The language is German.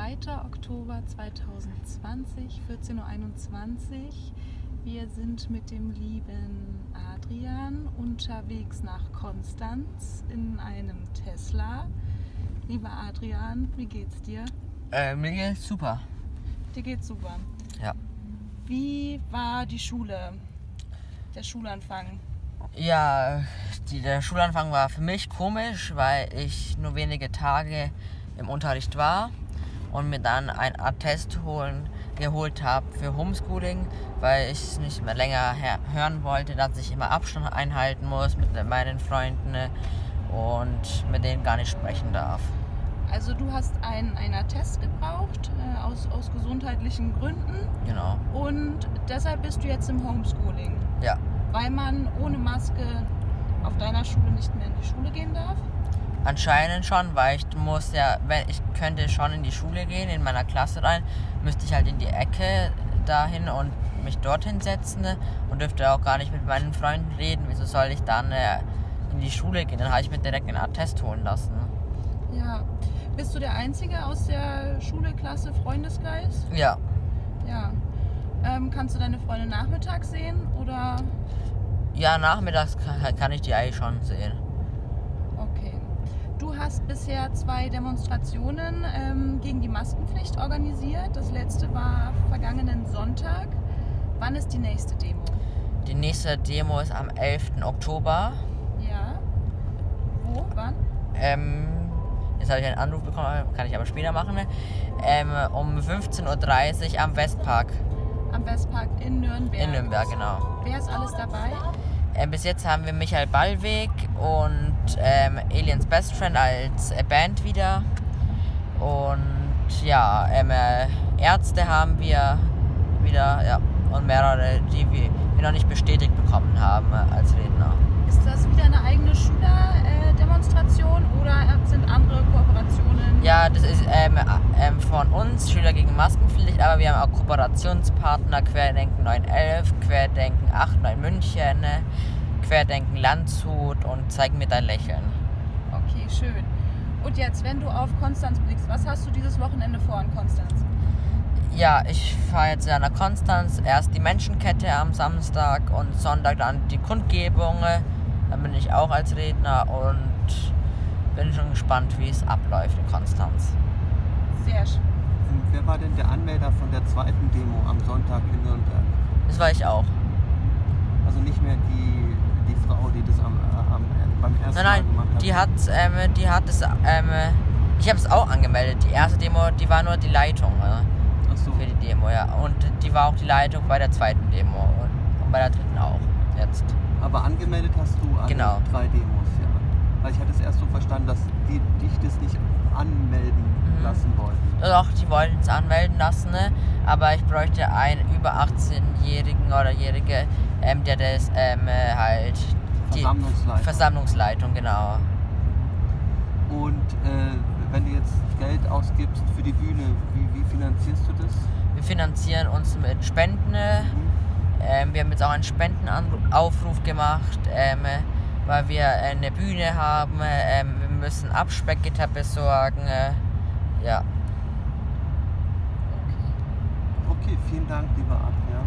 2. Oktober 2020, 14.21 Uhr. Wir sind mit dem lieben Adrian unterwegs nach Konstanz in einem Tesla. Lieber Adrian, wie geht's dir? Äh, mir geht's super. Dir geht's super. Ja. Wie war die Schule? Der Schulanfang? Ja, die, der Schulanfang war für mich komisch, weil ich nur wenige Tage im Unterricht war und mir dann ein Attest holen, geholt habe für Homeschooling, weil ich es nicht mehr länger hören wollte, dass ich immer Abstand einhalten muss mit meinen Freunden und mit denen gar nicht sprechen darf. Also du hast einen, einen Attest gebraucht äh, aus, aus gesundheitlichen Gründen. Genau. Und deshalb bist du jetzt im Homeschooling. Ja. Weil man ohne Maske auf deiner Schule nicht mehr in die Schule gehen darf? Anscheinend schon, weil ich muss ja, wenn ich könnte schon in die Schule gehen, in meiner Klasse rein, müsste ich halt in die Ecke dahin und mich dorthin setzen und dürfte auch gar nicht mit meinen Freunden reden. Wieso soll ich dann äh, in die Schule gehen? Dann habe ich mir direkt einen Attest holen lassen. Ja. Bist du der Einzige aus der Schule, Klasse, Freundeskreis? Ja. Ja. Ähm, kannst du deine Freunde nachmittags sehen oder? Ja, nachmittags kann, kann ich die eigentlich schon sehen. Du hast bisher zwei Demonstrationen ähm, gegen die Maskenpflicht organisiert. Das letzte war vergangenen Sonntag. Wann ist die nächste Demo? Die nächste Demo ist am 11. Oktober. Ja. Wo? Wann? Ähm, jetzt habe ich einen Anruf bekommen, kann ich aber später machen. Ne? Ähm, um 15.30 Uhr am Westpark. Am Westpark in Nürnberg. In Nürnberg, genau. Wer ist alles dabei? Äh, bis jetzt haben wir Michael Ballweg und ähm, Aliens Best Friend als äh, Band wieder. Und ja, ähm, äh, Ärzte haben wir wieder, ja, und mehrere, die wir, noch nicht bestätigt bekommen haben äh, als Redner. Ist das wieder eine eigene Schülerdemonstration oder sind andere Kooperationen? Ja, das ist ähm, ähm, von uns, Schüler gegen Maskenpflicht, aber wir haben auch Kooperationspartner, Querdenken 911, Querdenken 89 München, Querdenken Landshut und Zeig mir dein Lächeln. Okay, schön. Und jetzt, wenn du auf Konstanz blickst, was hast du dieses Wochenende vor in Konstanz? Ja, ich fahre jetzt nach Konstanz. Erst die Menschenkette am Samstag und Sonntag dann die Kundgebung. Dann bin ich auch als Redner und bin schon gespannt, wie es abläuft in Konstanz. Sehr schön. Und wer war denn der Anmelder von der zweiten Demo am Sonntag in Nürnberg? Das war ich auch. Also nicht mehr die, die Frau, die das am, äh, am, beim ersten nein, nein, Mal gemacht hat? Die hat, ähm, die hat es, ähm, ich habe es auch angemeldet. Die erste Demo, die war nur die Leitung äh, Ach so. für die Demo, ja. Und die war auch die Leitung bei der zweiten Demo und, und bei der dritten auch. Jetzt. Aber angemeldet hast du alle Genau. drei Demos, ja. Weil ich hatte es erst so verstanden, dass die dich das nicht anmelden Mhm. lassen wollten. Doch, die wollten es anmelden lassen, ne? aber ich bräuchte einen über 18-Jährigen oder Jährige, ähm, der das ähm, äh, halt die Versammlungsleitung. Versammlungsleitung, genau. Und äh, wenn du jetzt Geld ausgibst für die Bühne, wie, wie finanzierst du das? Wir finanzieren uns mit Spenden. Mhm. Ähm, wir haben jetzt auch einen Spendenaufruf gemacht, ähm, äh, weil wir äh, eine Bühne haben. Ähm, wir müssen Abspeckgitter besorgen. Äh, ja. Okay, vielen Dank, lieber Adrian.